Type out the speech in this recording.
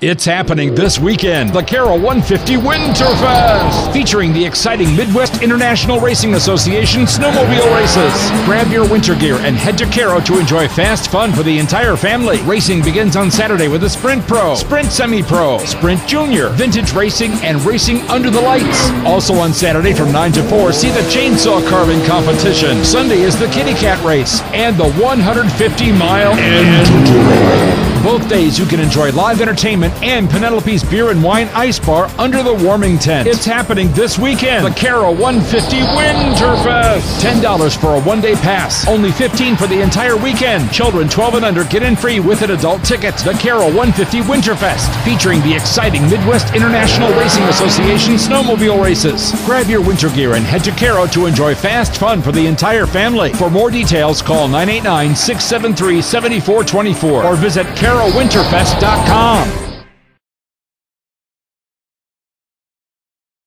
It's happening this weekend. The Caro 150 Winterfest, featuring the exciting Midwest International Racing Association snowmobile races. Grab your winter gear and head to Caro to enjoy fast fun for the entire family. Racing begins on Saturday with a Sprint Pro, Sprint Semi Pro, Sprint Junior, Vintage Racing, and Racing Under the Lights. Also on Saturday from 9 to 4, see the Chainsaw Carving Competition. Sunday is the Kitty Cat Race and the 150 mile Enduro. Both days you can enjoy live entertainment and Penelope's Beer and Wine Ice Bar under the warming tent. It's happening this weekend. The Caro 150 Winterfest. $10 for a one day pass. Only 15 for the entire weekend. Children 12 and under get in free with an adult ticket. The Caro 150 Winterfest, featuring the exciting Midwest International Racing Association snowmobile races. Grab your winter gear and head to Caro to enjoy fast fun for the entire family. For more details, call 989 673 7424 or visit carowinterfest.com.